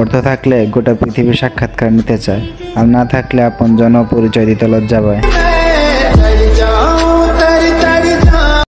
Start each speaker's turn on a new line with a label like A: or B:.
A: অর্থ থাকলে গোটা পৃথিবীর সাক্ষাৎকার নিতে চায় আর না থাকলে আপন জন পরিচয় দিতে লজ্জা পায়।